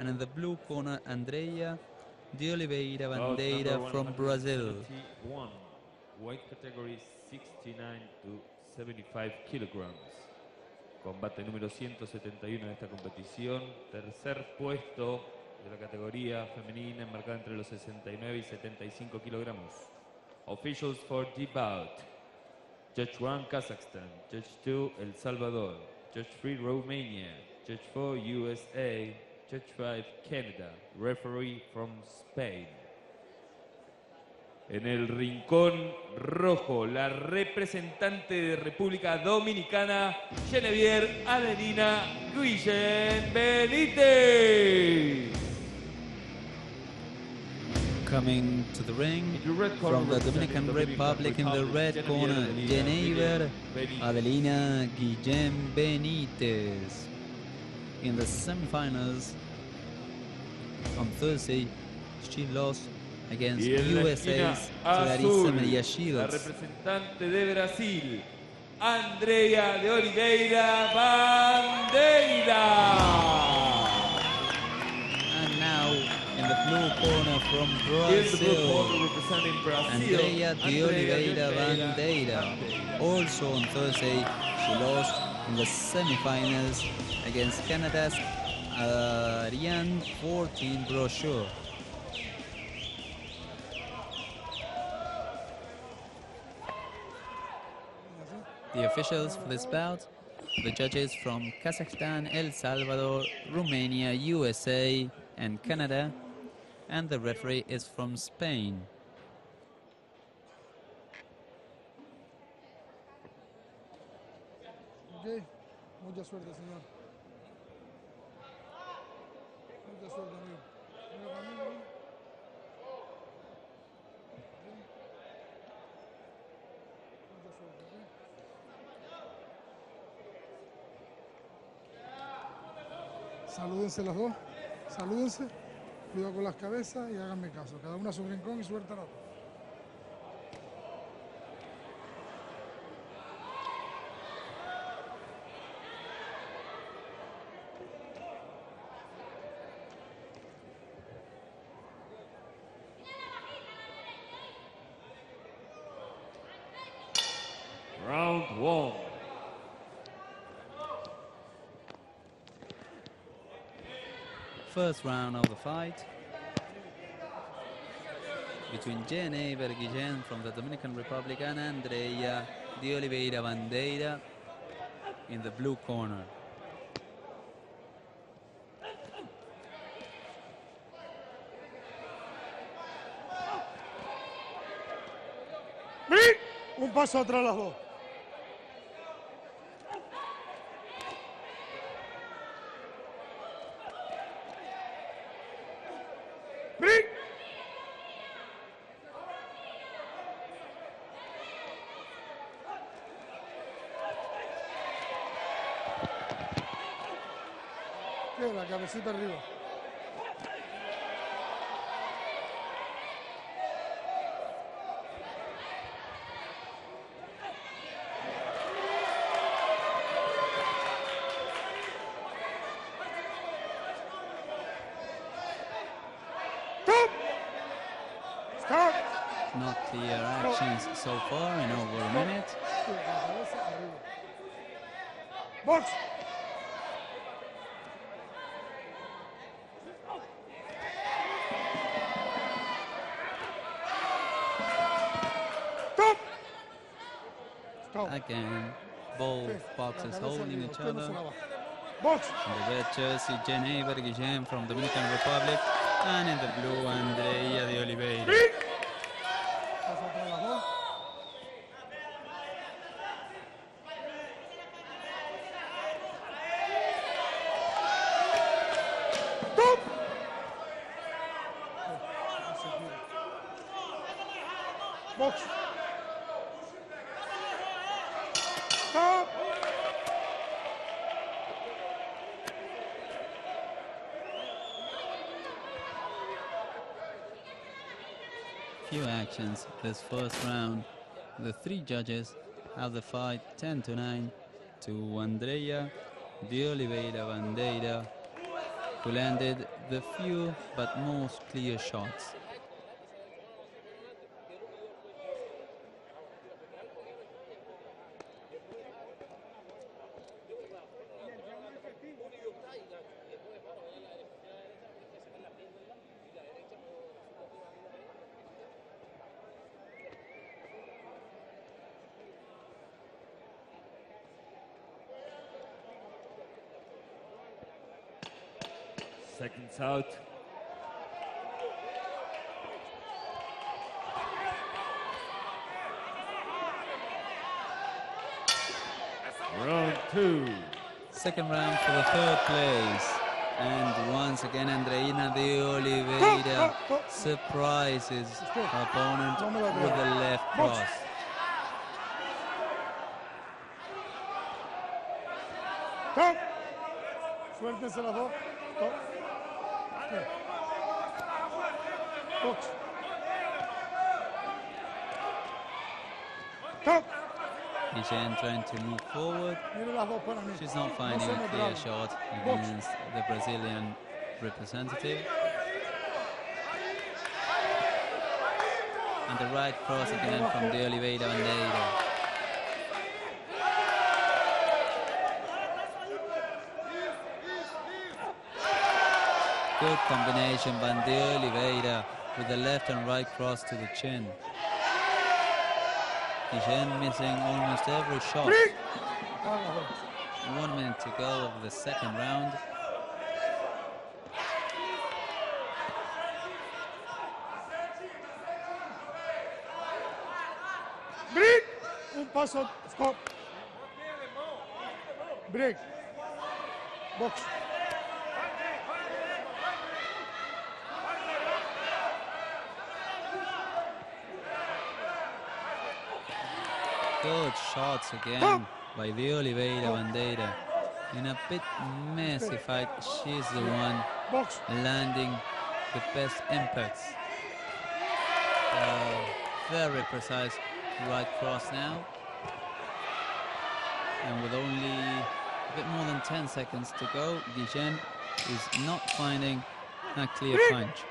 And in the blue corner, Andrea de Oliveira Bandeira from Brazil. 171, Weight category 69 to 75 kilograms. Combate número 171 de esta competición. Tercer puesto de la categoría femenina enmarcada entre los 69 y 75 kilogramos. Officials for the bout. Judge 1 Kazakhstan, Judge 2 El Salvador, Judge 3 Romania, Judge 4 USA, Judge 5 Canada, referee from Spain. En el rincón rojo, la representante de República Dominicana, Genevieve Adelina Guillen Benítez. Coming to the ring from the Dominican Republic in the red corner, Genevieve Adelina Guillem Benitez. In the semifinals on Thursday, she lost against Y en la esquina USA's Claressa Maria la representante de Brasil, Andreia de Oliveira Bandeira. And now in the blue corner from In the blue Brazil. corner Brazil, Andreia de Andreia Oliveira Bandeira. Bandeira. Also on Thursday, she lost in the semifinals against Canada's uh, Ariane Fortin-Brochu. The officials for this bout, the judges from Kazakhstan, El Salvador, Romania, USA, and Canada, and the referee is from Spain. Ok, mucha suerte, señor. Mucha suerte, amigo. Salúdense las dos, salúdense, cuidado con las cabezas y háganme caso. Cada una su rincón y suerte a First round of the fight between Yenebier Guillen from the Dominican Republic and Andrea de Oliveira Bandeira in the blue corner. Un paso atrás las dos. La cabecita arriba. Stop! Stop! No uh, actions so far in over a minute. Queda la cabeza arriba. Box! Again, both Ok, boxers holding each usted no se other. Box! In the red jersey, Yenebier Guillen from Dominican Republic and in the blue, Andreia de Oliveira. Paso atrás las dos. Stop! Box. Stop! This first round. The three judges have the fight 10 to 9 to Andreia de Oliveira Bandeira who landed the few but most clear shots. Seconds out. Round two. Second round for the third place. And once again, Andreina de Oliveira surprises her opponent with the left cross. Stop. Suéltense las dos. Box. Trying to move forward. She's not finding a clear shot against the Brazilian representative. And the right cross again from de Oliveira and Bandeira. Good combination, de Oliveira with the left and right cross to the chin. Guillen missing almost every shot. One minute to go of the second round. Break. Un. Stop. Break. Box. Good shots again by the Oliveira Bandeira. In a bit messy fight, she's the one landing the best impacts. Uh, very precise right cross now. And with only a bit more than 10 seconds to go, Guillen is not finding a clear punch.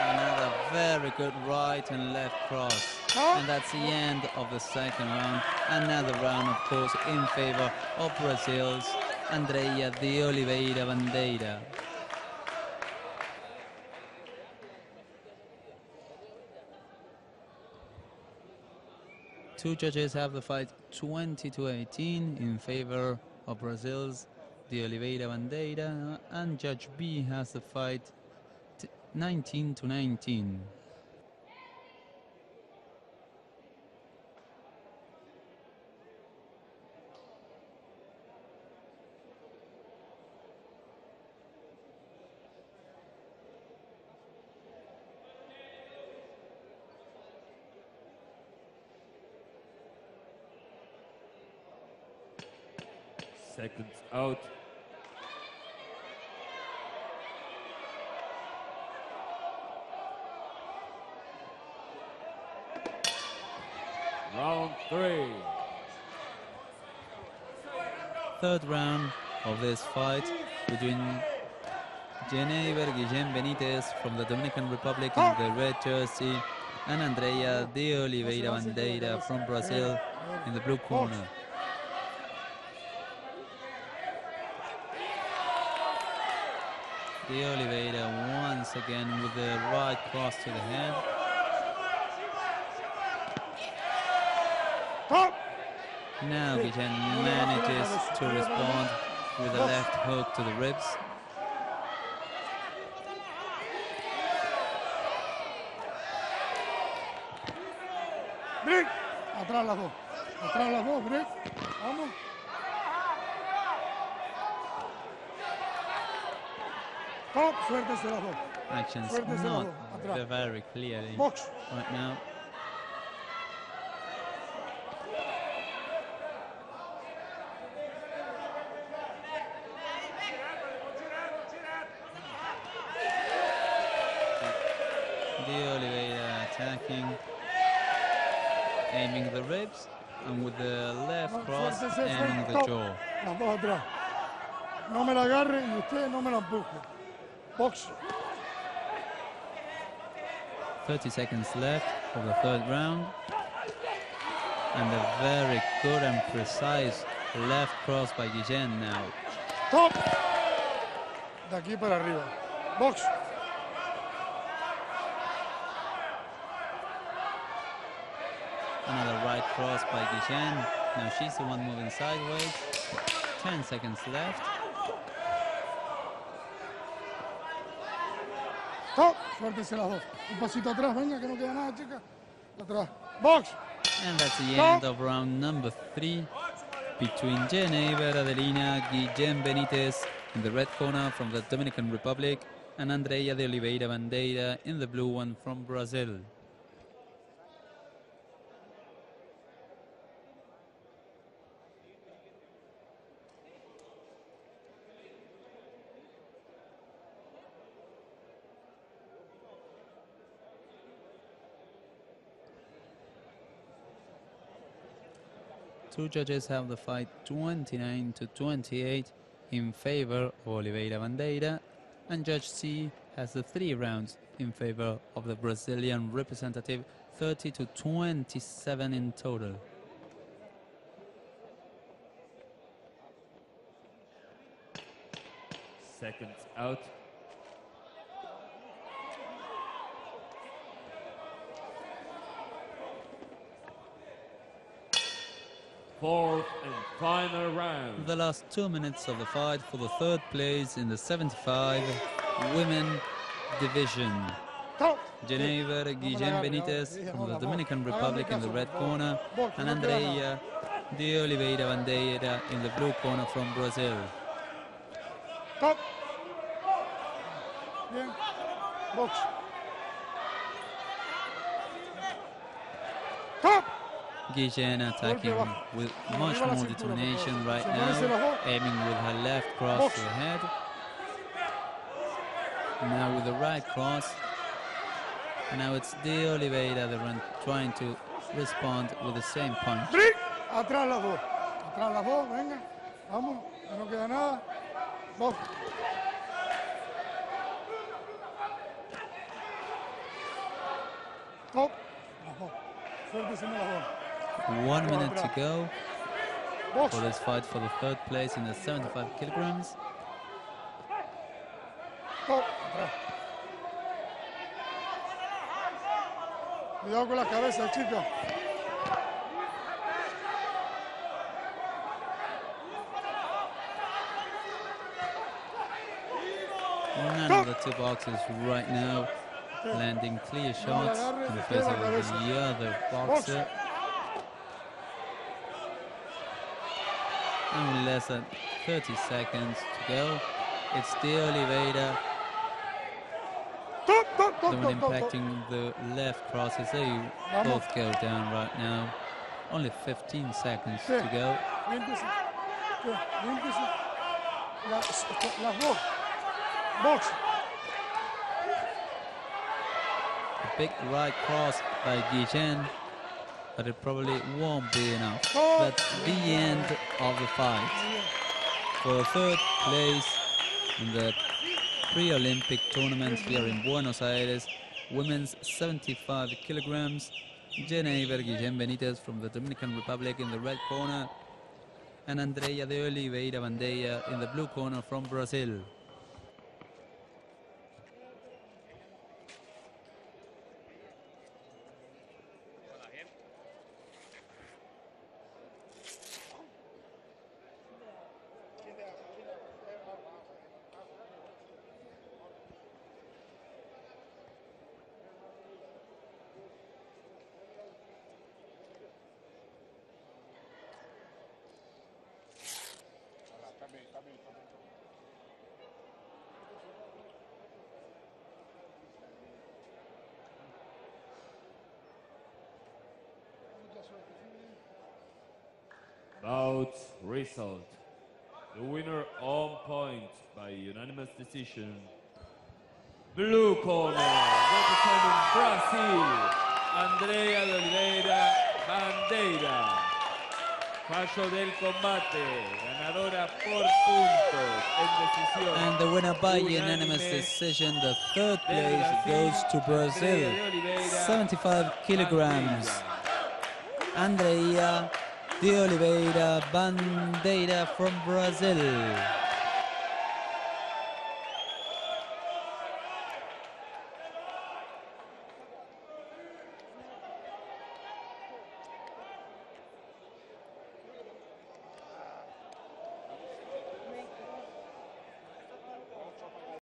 Another very good right and left cross. And that's the end of the second round. Another round, of course, in favor of Brazil's Andreia de Oliveira Bandeira. Two judges have the fight 20 to 18 in favor of Brazil's de Oliveira Bandeira, and Judge B has the fight 19 to 19. Seconds out. Round three. Third round of this fight between Yenebier Guillen Benitez from the Dominican Republic in the red jersey and Andreia de Oliveira Bandeira from Brazil in the blue corner. De Oliveira once again with the right cross to the head. Stop. Now Guillen manages to respond with a left hook to the ribs. Break. Atrás las dos. Atrás las dos. Break. Vamos. Stop. Suéltese las dos. Actions Suéltese not dos. Atrás. ve- very clearly Box. right now. De Oliveira uh, attacking, aiming the ribs, and with the left cross aiming the jaw. Las dos atrás. No me la agarre y usted no me la empuje. Box. 30 seconds left of the third round. And a very good and precise left cross by Guillen now. Top. De aquí para arriba. Box. Another right cross by Guillen. Now she's the one moving sideways. 10 seconds left. Top. Suéltese las dos. Un pasito atrás, venga, que no queda nada, chica. Atrás. Box. And that's the end of round number three between Yenebier Adelina Guillen Benitez in the red corner from the Dominican Republic and Andreia de Oliveira Bandeira in the blue one from Brazil. Two judges have the fight 29 to 28 in favor of Oliveira Bandeira, and Judge C has the three rounds in favor of the Brazilian representative, 30 to 27 in total. Seconds out. Fourth and final round. The last two minutes of the fight for the third place in the 75 women division. Yenebier No me la Guillen agarre, Benitez from the Dominican Republic in the red corner, and no queda nada. Andreia de Oliveira Bandeira in the blue corner from Brazil. Top. Bien. Box. Top. Guillen attacking with much more determination right now, aiming with her left cross to the head. Now with the right cross. And now it's De Oliveira the run trying to respond with the same punch. Atrás las dos. Atrás las dos, venga. Vamos, no queda nada. Box. Top. Las dos. Suéltese las dos. One minute to go for this fight for the third place in the 75 kilograms. Cuidado con la cabeza, chica. None of the two boxers right now landing clear shots in the face of the other boxer. And less than 30 seconds to go. It's De Oliveira, Top, top, the one top, top, top. impacting the left crosses. They both go down right now. Only 15 seconds to go. Límpiese. Sí, límpiese. Las, las dos. Box. A big right cross by Guillen, but it probably won't be enough. Oh. That's the end of the fight. For third place in the pre-Olympic tournament here in Buenos Aires, women's 75 kilograms, Yenebier Guillen Benitez from the Dominican Republic in the red corner, and Andreia de Oliveira Bandeira in the blue corner from Brazil. Bout result. The winner on point by unanimous decision. Blue corner, representing Brazil, Andreia de Oliveira Bandeira. Fallo del combate. Ganadora por puntos en decisión. And the winner by unanimous decision, the third place goes to Brazil. Andreia de Oliveira 75 kilograms. Andreia de Oliveira Bandeira from Brazil.